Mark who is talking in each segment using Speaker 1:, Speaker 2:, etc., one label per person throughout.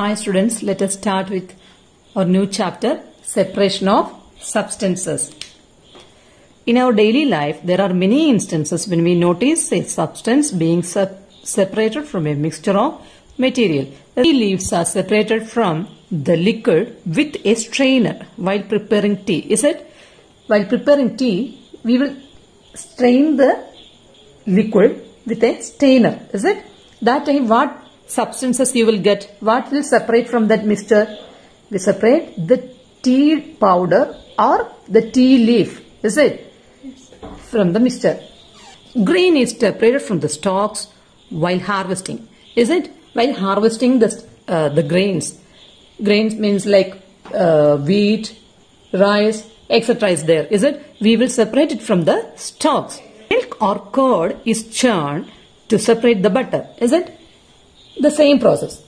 Speaker 1: Hi students, let us start with our new chapter, separation of substances. In our daily life, there are many instances when we notice a substance being sep- separated from a mixture of material. The leaves are separated from the liquid with a strainer while preparing tea. Is it? While preparing tea, we will strain the liquid with a strainer. Is it? That time, what substances you will get? What will separate from that mixture? We separate the tea powder or the tea leaf. Is it? From the mixture. Grain is separated from the stalks while harvesting. Is it? While harvesting the, uh, the grains. Grains means like uh, wheat, rice, etc. is there. Is it? We will separate it from the stalks. Milk or curd is churned to separate the butter. Is it? The same process.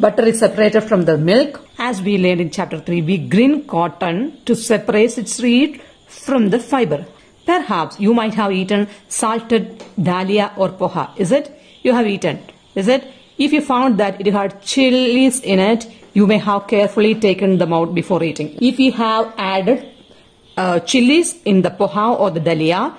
Speaker 1: Butter is separated from the milk. As we learned in chapter 3, we grind cotton to separate its seed from the fiber. Perhaps you might have eaten salted dalia or poha. Is it? You have eaten. Is it? If you found that it had chilies in it, you may have carefully taken them out before eating. If you have added uh, chilies in the poha or the dalia,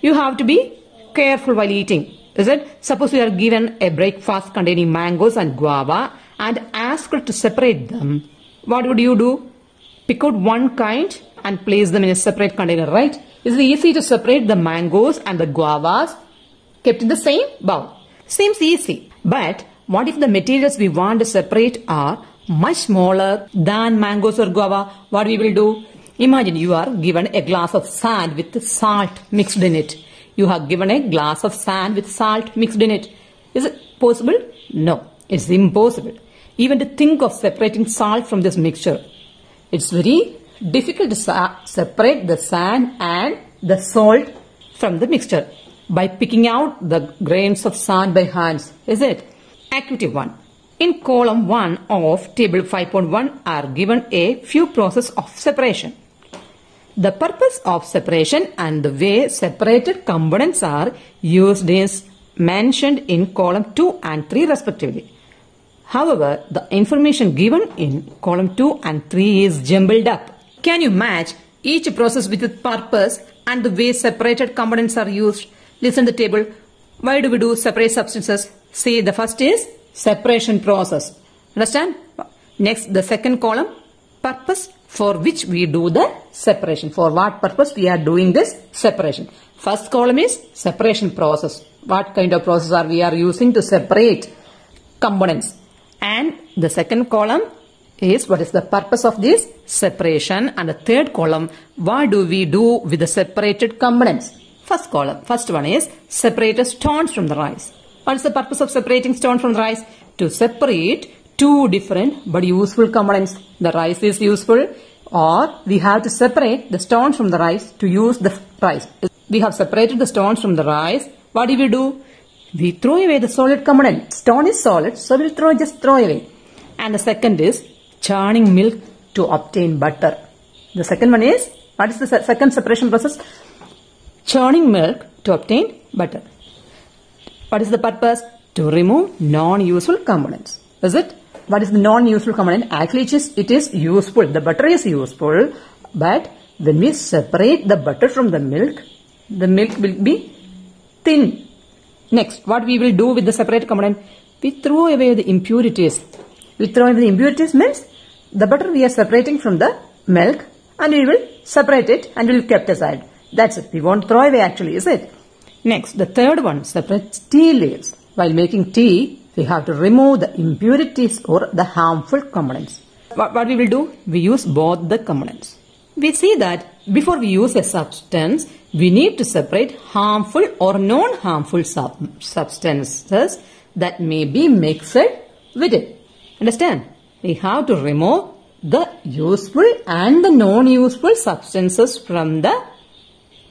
Speaker 1: you have to be careful while eating. Is it? Suppose you are given a breakfast containing mangoes and guava and asked to separate them. What would you do? Pick out one kind and place them in a separate container, right? Is it easy to separate the mangoes and the guavas kept in the same bowl? Seems easy. But what if the materials we want to separate are much smaller than mangoes or guava? What we will do? Imagine you are given a glass of sand with salt mixed in it. You have given a glass of sand with salt mixed in it. Is it possible? No, it's impossible. Even to think of separating salt from this mixture, it's very difficult to separate the sand and the salt from the mixture by picking out the grains of sand by hands. Is it? Activity 1. In column 1 of table 5.1 are given a few process of separation. The purpose of separation and the way separated components are used is mentioned in column 2 and 3 respectively. However, the information given in column 2 and 3 is jumbled up. Can you match each process with its purpose and the way separated components are used? Listen the table. Why do we do separate substances? See, the first is separation process. Understand? Next, the second column, purpose for which we do the separation. For what purpose we are doing this separation. First column is separation process. What kind of process are we are using to separate components. And the second column is what is the purpose of this separation. And the third column, what do we do with the separated components? First column, first one is separate stones from the rice. What is the purpose of separating stone from the rice? To separate two different but useful components. The rice is useful or we have to separate the stones from the rice to use the rice. We have separated the stones from the rice. What do we do? We throw away the solid component. Stone is solid, so we'll throw just throw away. And the second is churning milk to obtain butter. The second one is what is the se- second separation process? Churning milk to obtain butter. What is the purpose? To remove non-useful components. Is it? What is the non-useful component? Actually, it is, it is useful. The butter is useful, but when we separate the butter from the milk, the milk will be thin. Next, what we will do with the separate component? We throw away the impurities. We throw away the impurities means the butter we are separating from the milk and we will separate it and we will kept aside. That's it. We won't throw away actually, is it? Next, the third one separate tea leaves. While making tea, we have to remove the impurities or the harmful components. What, what we will do? We use both the components. We see that before we use a substance, we need to separate harmful or non-harmful sub- substances that may be mixed with it. Understand? We have to remove the useful and the non-useful substances from the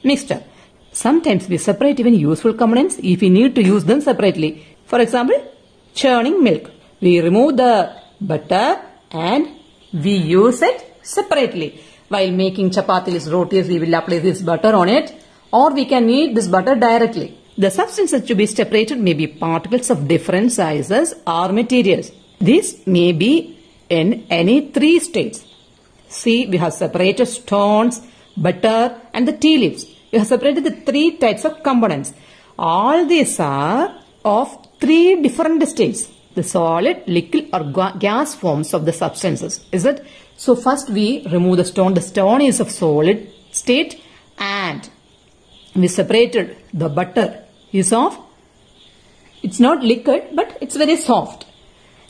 Speaker 1: mixture. Sometimes we separate even useful components if we need to use them separately. For example, churning milk. We remove the butter and we use it separately. While making chapatis, rotis, we will apply this butter on it or we can eat this butter directly. The substances to be separated may be particles of different sizes or materials. This may be in any three states. See, we have separated stones, butter and the tea leaves. We have separated the three types of components. All these are of three different states. The solid, liquid or gas forms of the substances. Is it? So first we remove the stone. The stone is of solid state and we separated the butter is of it's not liquid but it's very soft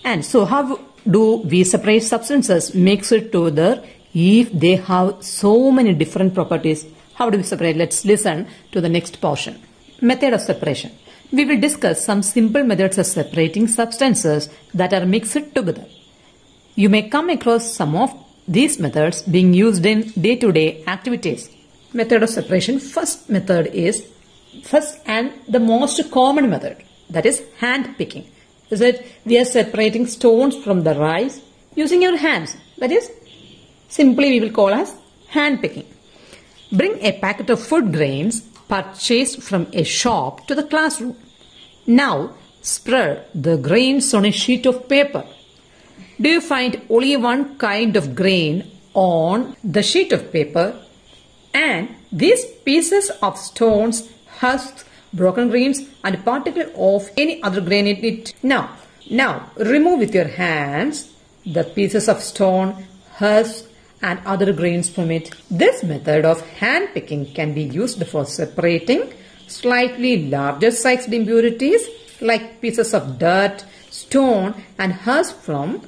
Speaker 1: and so how do we separate substances mix it together if they have so many different properties how do we separate let's listen to the next portion method of separation we will discuss some simple methods of separating substances that are mixed together. You may come across some of these methods being used in day-to-day -day activities. Method of separation first method is first and the most common method that is hand picking is that we are separating stones from the rice using your hands that is simply we will call as hand picking bring a packet of food grains purchased from a shop to the classroom. Now spread the grains on a sheet of paper. Do you find only one kind of grain on the sheet of paper? And these pieces of stones, husks, broken grains and particle of any other grain in it. Now, now remove with your hands the pieces of stone, husks and other grains from it. This method of hand picking can be used for separating slightly larger sized impurities like pieces of dirt, stone and husk from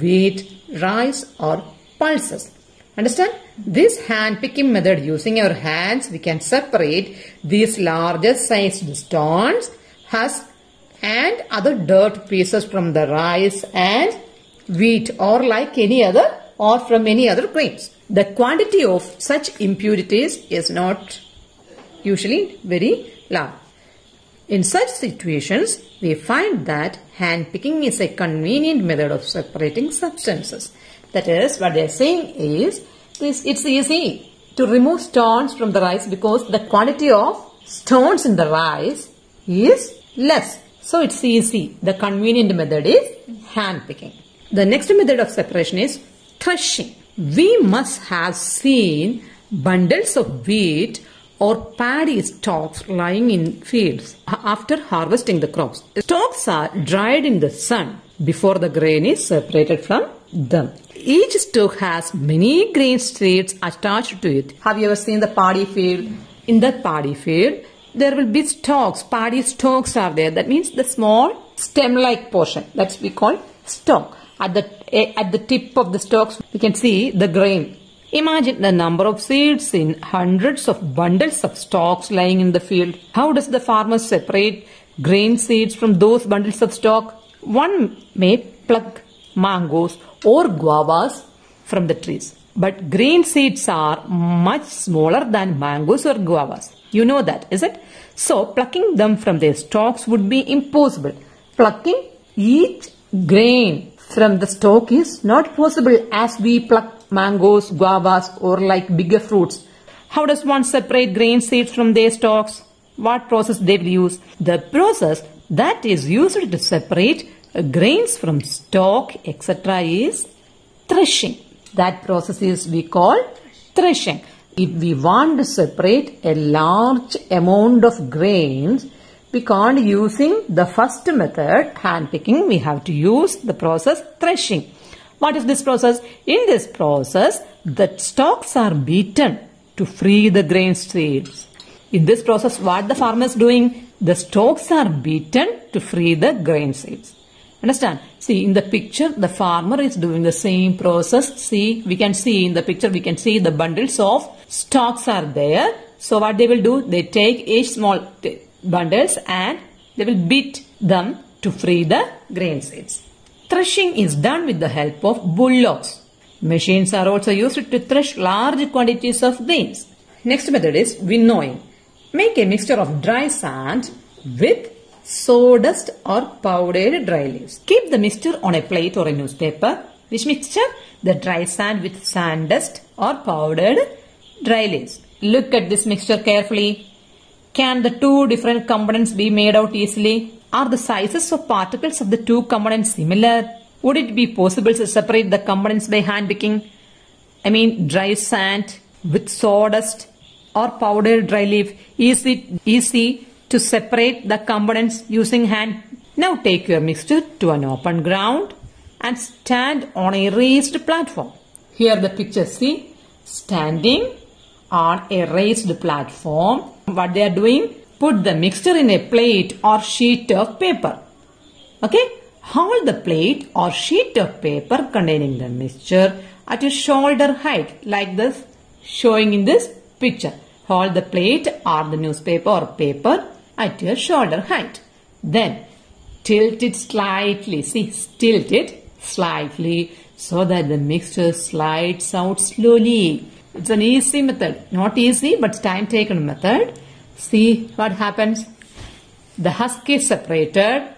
Speaker 1: wheat, rice or pulses. Understand? This hand picking method using our hands we can separate these larger sized stones, husk and other dirt pieces from the rice and wheat or like any other or from any other grains. The quantity of such impurities is not usually very large. In such situations, we find that hand picking is a convenient method of separating substances. That is, what they are saying is, it's easy to remove stones from the rice because the quantity of stones in the rice is less. So it's easy. The convenient method is hand picking. The next method of separation is threshing. We must have seen bundles of wheat or paddy stalks lying in fields after harvesting the crops. Stalks are dried in the sun before the grain is separated from them. Each stalk has many grain seeds attached to it. Have you ever seen the paddy field? In that paddy field, there will be stalks. Paddy stalks are there. That means the small stem-like portion. That's we call stalk. At the at the tip of the stalks, we can see the grain. Imagine the number of seeds in hundreds of bundles of stalks lying in the field. How does the farmer separate grain seeds from those bundles of stalk? One may pluck mangoes or guavas from the trees. But grain seeds are much smaller than mangoes or guavas. You know that, is it? So, plucking them from their stalks would be impossible. Plucking each grain from the stalk is not possible as we pluck mangoes, guavas or like bigger fruits. How does one separate grain seeds from their stalks? What process they will use? The process that is used to separate grains from stalk etc. is threshing. That process is we call threshing. If we want to separate a large amount of grains, we can't using the first method, hand picking, we have to use the process threshing. What is this process? In this process, the stalks are beaten to free the grain seeds. In this process, what the farmer is doing? The stalks are beaten to free the grain seeds. Understand? See, in the picture, the farmer is doing the same process. See, we can see in the picture, we can see the bundles of stalks are there. So, what they will do? They take each small bundles and they will beat them to free the grain seeds. Threshing is done with the help of bullocks. Machines are also used to thresh large quantities of grains. Next method is winnowing. Make a mixture of dry sand with sawdust or powdered dry leaves. Keep the mixture on a plate or a newspaper. Which mixture? The dry sand with sand dust or powdered dry leaves. Look at this mixture carefully. Can the two different components be made out easily? Are the sizes of particles of the two components similar? Would it be possible to separate the components by hand picking? I mean dry sand with sawdust or powdered dry leaf. Is it easy to separate the components using hand? Now take your mixture to an open ground and stand on a raised platform. Here the picture see standing on a raised platform. What they are doing? Put the mixture in a plate or sheet of paper. Okay? Hold the plate or sheet of paper containing the mixture at your shoulder height like this showing in this picture. Hold the plate or the newspaper or paper at your shoulder height. Then tilt it slightly. See, tilt it slightly so that the mixture slides out slowly. It's an easy method. Not easy but time taken method. See what happens. The husk is separated.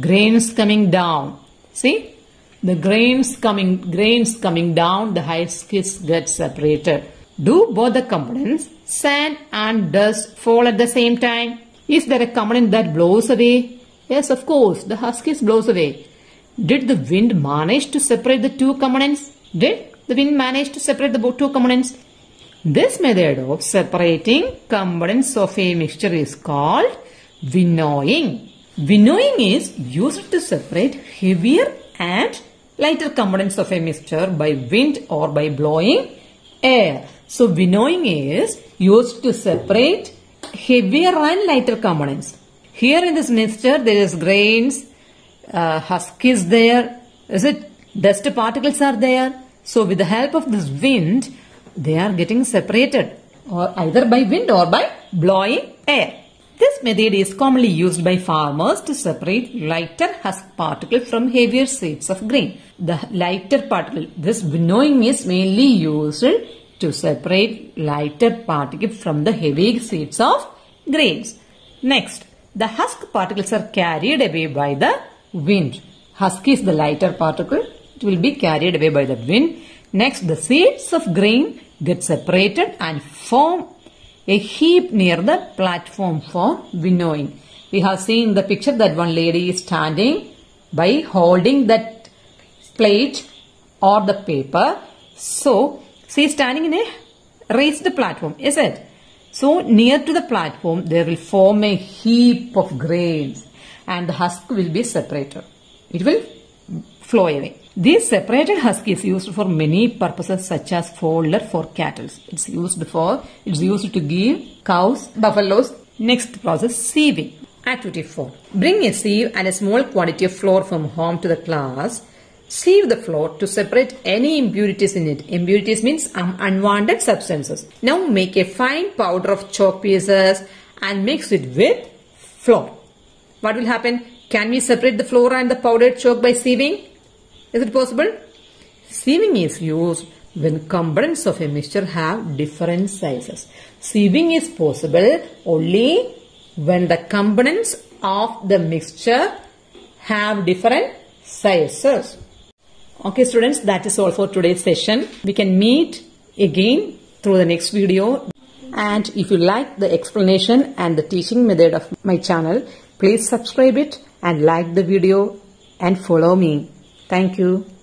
Speaker 1: Grains coming down. See? The grains coming, grains coming down, the husk is get separated. Do both the components, sand and dust, fall at the same time? Is there a component that blows away? Yes, of course, the husk is blows away. Did the wind manage to separate the two components? Did the wind managed to separate the two components? This method of separating components of a mixture is called winnowing. Winnowing is used to separate heavier and lighter components of a mixture by wind or by blowing air. So winnowing is used to separate heavier and lighter components. Here in this mixture there is grains, uh, husk is there, is it? Dust particles are there. So with the help of this wind, they are getting separated or either by wind or by blowing air. This method is commonly used by farmers to separate lighter husk particle from heavier seeds of grain. The lighter particle, this winnowing is mainly used to separate lighter particle from the heavy seeds of grains. Next, the husk particles are carried away by the wind. Husk is the lighter particle. It will be carried away by the wind. Next, the seeds of grain get separated and form a heap near the platform for winnowing. We have seen the picture that one lady is standing by holding that plate or the paper. So, she is standing in a raised platform, is it? So, near to the platform, there will form a heap of grains and the husk will be separated. It will flow away. This separated husk is used for many purposes such as fodder for cattle. It's used for, it's used to give cows, buffaloes. Next process, sieving. Activity 4. Bring a sieve and a small quantity of flour from home to the class. Sieve the flour to separate any impurities in it. Impurities means unwanted substances. Now make a fine powder of chalk pieces and mix it with flour. What will happen? Can we separate the flour and the powdered chalk by sieving? Is it possible? Sieving is used when components of a mixture have different sizes. Sieving is possible only when the components of the mixture have different sizes. Okay students, that is all for today's session. We can meet again through the next video. And if you like the explanation and the teaching method of my channel, please subscribe it and like the video and follow me. Thank you.